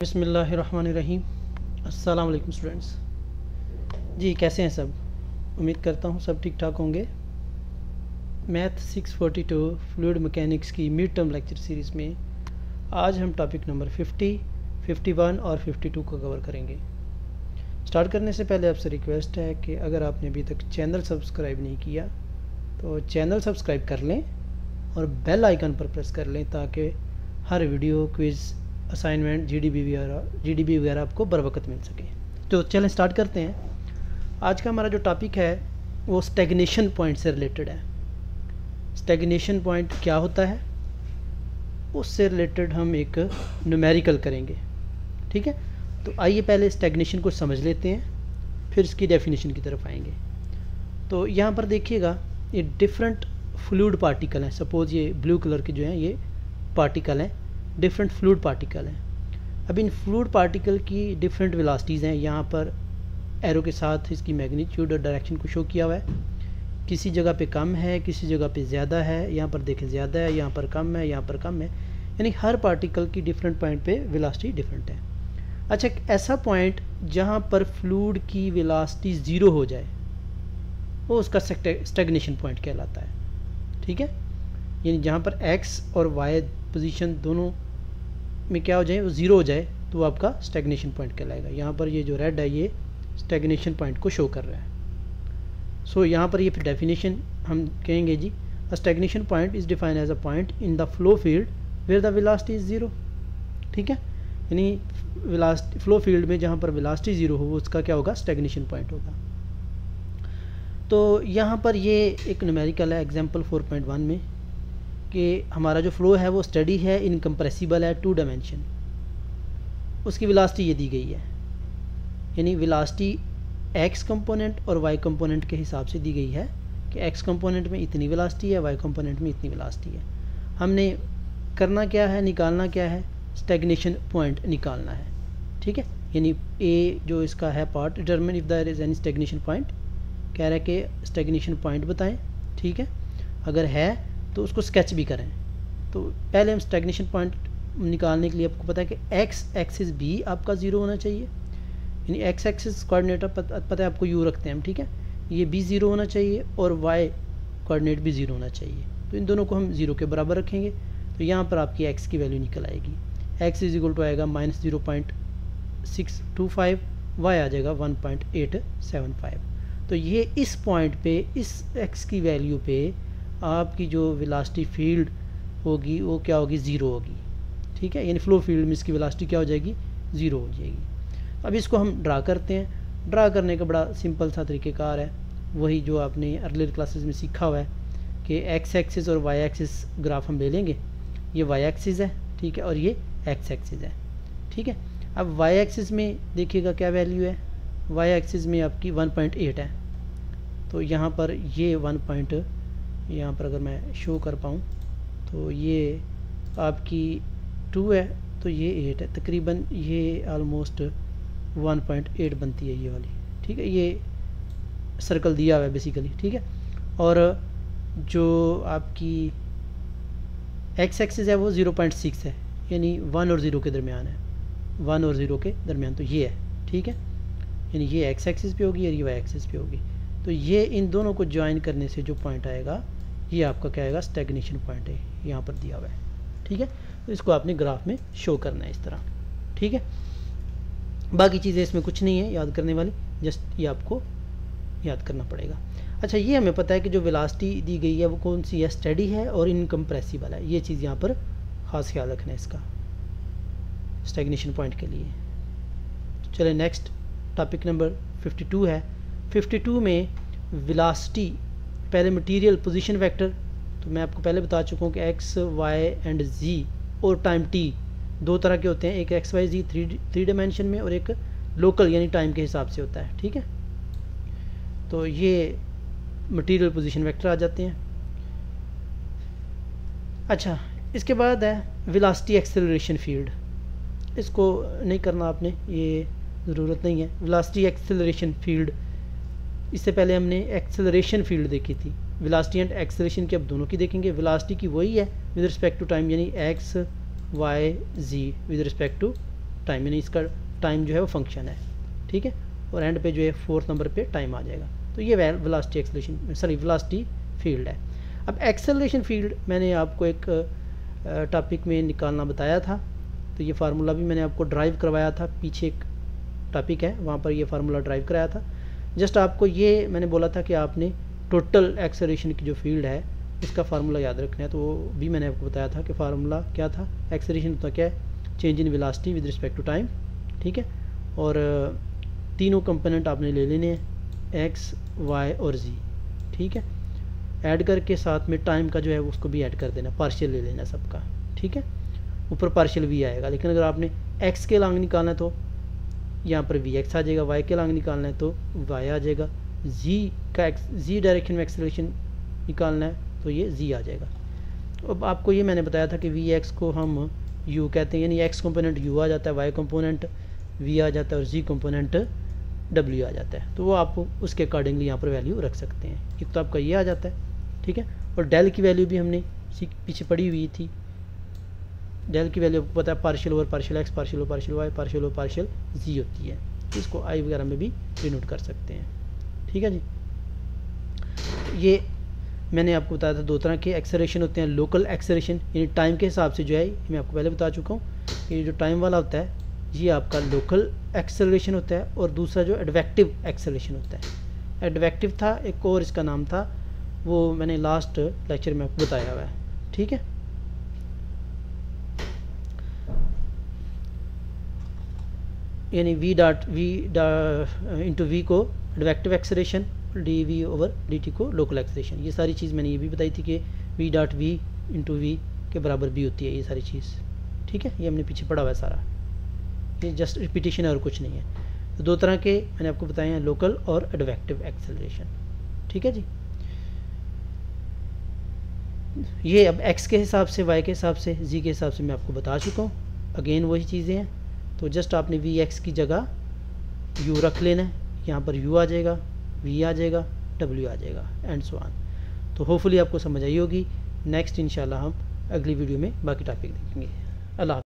बिसमीम अस्सलाम स्टूडेंट्स। जी कैसे हैं सब? उम्मीद करता हूँ सब ठीक ठाक होंगे। मैथ 642 फ्लूड मैकेनिक्स की मिड टर्म लेक्चर सीरीज़ में आज हम टॉपिक नंबर 50, 51 और 52 को कवर करेंगे। स्टार्ट करने से पहले आपसे रिक्वेस्ट है कि अगर आपने अभी तक चैनल सब्सक्राइब नहीं किया तो चैनल सब्सक्राइब कर लें और बेल आइकन पर प्रेस कर लें ताकि हर वीडियो क्विज़ असाइनमेंट जीडीबी वगैरह जीडीबी वगैरह आपको बर वक्त मिल सके। तो चलें स्टार्ट करते हैं। आज का हमारा जो टॉपिक है, वो स्टेगनेशन पॉइंट से रिलेटेड है। स्टेगनेशन पॉइंट क्या होता है? उससे रिलेटेड हम एक न्यूमेरिकल करेंगे। ठीक है? तो आइए पहले स्टेगनेशन को समझ लेते हैं, फिर इसकी डेफिनेशन की तरफ़ आएँगे। तो यहाँ पर देखिएगा, ये डिफरेंट फ्लूड पार्टिकल हैं। सपोज़ ये ब्लू कलर के जो हैं, ये पार्टिकल हैं। डिफरेंट फ्लूड पार्टिकल हैं। अब इन फ्लूड पार्टिकल की डिफरेंट वेलासिटीज़ हैं। यहाँ पर एरो के साथ इसकी मैग्नीट्यूड और डायरेक्शन को शो किया हुआ है। किसी जगह पे कम है, किसी जगह पे ज़्यादा है। यहाँ पर देखें ज़्यादा है, यहाँ पर कम है, यहाँ पर कम है। यानी हर पार्टिकल की डिफरेंट पॉइंट पे वेलासिटी डिफरेंट है। अच्छा एक ऐसा पॉइंट जहाँ पर फ्लूड की वेलासिटी ज़ीरो हो जाए, वो उसका स्टेगनेशन पॉइंट कहलाता है। ठीक है? यानी जहाँ पर एक्स और वाई पोजीशन दोनों में क्या हो जाए वो ज़ीरो हो जाए तो वो आपका स्टेगनेशन पॉइंट कहलाएगा। यहाँ पर ये जो रेड है ये स्टेगनेशन पॉइंट को शो कर रहा है। सो so, यहाँ पर ये डेफिनेशन हम कहेंगे जी a stagnation point is define as a point in the flow field where the velocity is zero ठीक है? यानी विलास्ट फ्लो फ़ील्ड में जहाँ पर विलासिटी ज़ीरो हो उसका क्या होगा? स्टेगनेशन पॉइंट होगा। तो यहाँ पर ये एक न्यूमेरिकल है एग्ज़ाम्पल 4.1 में। कि हमारा जो फ़्लो है वो स्टडी है इनकम्प्रेसिबल है टू डायमेंशन उसकी विलासिटी ये दी गई है। यानी विलासिटी एक्स कंपोनेंट और वाई कंपोनेंट के हिसाब से दी गई है कि एक्स कंपोनेंट में इतनी विलासिटी है वाई कंपोनेंट में इतनी विलासिटी है। हमने करना क्या है, निकालना क्या है? स्टेगनेशन पॉइंट निकालना है। ठीक है? यानी ए जो इसका है part determine if there is any stagnation point कह रहा है कि स्टेगनेशन पॉइंट बताएँ। ठीक है? अगर है तो उसको स्केच भी करें। तो पहले हम स्टेगनेशन पॉइंट निकालने के लिए आपको पता है कि एक्स एक्सिस भी आपका ज़ीरो होना चाहिए। यानी एक्स एक्सिस कोऑर्डिनेटर पता है आपको यू रखते हैं हम, ठीक है? ये भी ज़ीरो होना चाहिए और वाई कोऑर्डिनेट भी ज़ीरो होना चाहिए। तो इन दोनों को हम ज़ीरो के बराबर रखेंगे। तो यहाँ पर आपकी एक्स की वैल्यू निकल आएगी। एक्स इज़ इक्वल टू आएगा minus zero point six two five y आ जाएगा one point eight seven five तो ये इस पॉइंट पे, इस एक्स की वैल्यू पे आपकी जो विलासिटी फ़ील्ड होगी, वो क्या होगी? ज़ीरो होगी। ठीक है? यानी फ्लो फ़ील्ड में इसकी विलासिटी क्या हो जाएगी? ज़ीरो हो जाएगी। अब इसको हम ड्रा करते हैं। ड्रा करने का बड़ा सिंपल सा तरीक़ेकार है। वही जो आपने अर्लियर क्लासेस में सीखा हुआ है कि एक्स एक्सिस और वाई एक्सिस ग्राफ हम ले लेंगे। ये वाई एक्सिस है, ठीक है? और ये एक्स एक्सिस है। ठीक है? अब वाई एक्सिस में देखिएगा क्या वैल्यू है। वाई एक्सिस में आपकी 1.8 है। तो यहाँ पर ये 1. यहाँ पर अगर मैं शो कर पाऊँ तो ये आपकी टू है तो ये एट है। तकरीबन ये आलमोस्ट वन पॉइंट एट बनती है ये वाली। ठीक है? ये सर्कल दिया हुआ है बेसिकली ठीक है? और जो आपकी एक्स एक्सिस है, वो ज़ीरो पॉइंट सिक्स है। यानी वन और ज़ीरो के दरमियान है। वन और ज़ीरो के दरमियान तो ये है। ठीक है? यानी ये एक्स एक्सिस पे होगी और ये वाई एक्सिस पे होगी। तो ये इन दोनों को ज्वाइन करने से जो पॉइंट आएगा ये आपका क्या आएगा? स्टेगनेशन पॉइंट है। यहाँ पर दिया हुआ है। ठीक है? तो इसको आपने ग्राफ में शो करना है इस तरह। ठीक है? बाकी चीज़ें इसमें कुछ नहीं है याद करने वाली। जस्ट ये आपको याद करना पड़ेगा। अच्छा ये हमें पता है कि जो वेलासिटी दी गई है वो कौन सी है? स्टडी है और इनकम्प्रेसिबल है। ये चीज़ यहाँ पर ख़ास ख्याल रखना है इसका। स्टेगनेशन पॉइंट के लिए। चले नेक्स्ट टॉपिक नंबर 52 है। 52 में विलासिटी पहले मटेरियल पोजीशन वेक्टर तो मैं आपको पहले बता चुका हूँ कि एक्स वाई एंड जी और टाइम टी दो तरह के होते हैं, एक x y z three three dimension में और एक लोकल यानी टाइम के हिसाब से होता है, ठीक है? तो ये मटेरियल पोजीशन वेक्टर आ जाते हैं। अच्छा इसके बाद है विलासिटी एक्सेलरेशन फ़ील्ड इसको नहीं करना आपने, ये ज़रूरत नहीं है। विलासिटी एक्सेलरेशन फ़ील्ड इससे पहले हमने एक्सेलरेशन फ़ील्ड देखी थी। विलासिटी एंड एक्सेलरेशन की अब दोनों की देखेंगे। विलासिटी की वही है विद रिस्पेक्ट टू टाइम यानी x y z with respect to time यानी इसका टाइम जो है वो फ़ंक्शन है। ठीक है? और एंड पे जो है फोर्थ नंबर पे टाइम आ जाएगा। तो ये velocity acceleration sorry velocity field है। अब एक्सेलरेशन फ़ील्ड मैंने आपको एक टॉपिक में निकालना बताया था। तो ये फार्मूला भी मैंने आपको ड्राइव करवाया था। पीछे एक टॉपिक है, वहाँ पर ये फार्मूला ड्राइव कराया था। जस्ट आपको ये मैंने बोला था कि आपने टोटल एक्सेलरेशन की जो फ़ील्ड है, इसका फार्मूला याद रखना है। तो वो भी मैंने आपको बताया था कि फार्मूला क्या था एक्सेलरेशन तो क्या है change in velocity with respect to time ठीक है? और तीनों कंपोनेंट आपने ले लेने हैं एक्स वाई और जी ठीक है? ऐड करके साथ में टाइम का जो है, उसको भी ऐड कर देना पार्शियल ले लेना सबका, ठीक है? ऊपर पार्शियल भी आएगा, लेकिन अगर आपने एक्स के लांग निकालना तो यहाँ पर वी एक्स आ जाएगा वाई के लांग निकालना है तो वाई आ जाएगा। जी का एक्स जी डायरेक्शन में एक्सलेशन निकालना है तो ये जी आ जाएगा। अब आपको ये मैंने बताया था कि वी एक्स को हम यू कहते हैं, यानी एक्स कंपोनेंट यू आ जाता है वाई कंपोनेंट वी आ जाता है और जी कंपोनेंट डब्ल्यू आ जाता है। तो वो आप उसके अकॉर्डिंगली यहाँ पर वैल्यू रख सकते हैं। एक तो आपका ये आ जाता है, ठीक है? और डेल की वैल्यू भी हमने पीछे पड़ी हुई थी। डेल की वैल्यू आपको पता है partial over partial x partial over partial y partial over partial z होती है। इसको आई वगैरह में भी डिनोट कर सकते हैं। ठीक है जी? ये मैंने आपको बताया था दो तरह के एक्सरेशन होते हैं लोकल एक्सरेशन यानी टाइम के हिसाब से जो है मैं आपको पहले बता चुका हूँ। कि जो टाइम वाला होता है, ये आपका लोकल एक्सेलरेशन होता है और दूसरा जो एडवेक्टिव एक्सेलरेशन होता है। एडवेक्टिव था, एक और इसका नाम था, वो मैंने लास्ट लेक्चर में आपको बताया हुआ है। ठीक है? यानी v dot v into v को advective acceleration d v over d t को लोकल एक्सलेशन ये सारी चीज़ मैंने ये भी बताई थी कि v dot v into v के बराबर भी होती है ये सारी चीज़। ठीक है? ये हमने पीछे पढ़ा हुआ है सारा। ये जस्ट रिपीटेशन है और कुछ नहीं है। तो दो तरह के मैंने आपको बताए हैं लोकल और एडवेक्टिव एक्सेलरेशन ठीक है जी? ये अब एक्स के हिसाब से वाई के हिसाब से जी के हिसाब से मैं आपको बता चुका हूँ। अगेन वही चीज़ें हैं। तो जस्ट आपने वी एक्स की जगह यू रख लेना है। यहाँ पर यू आ जाएगा वी आ जाएगा डब्ल्यू आ जाएगा एंड सो ऑन तो होपफुली आपको समझ आई होगी। नेक्स्ट इंशाल्लाह, हम अगली वीडियो में बाकी टॉपिक देखेंगे। अल्लाह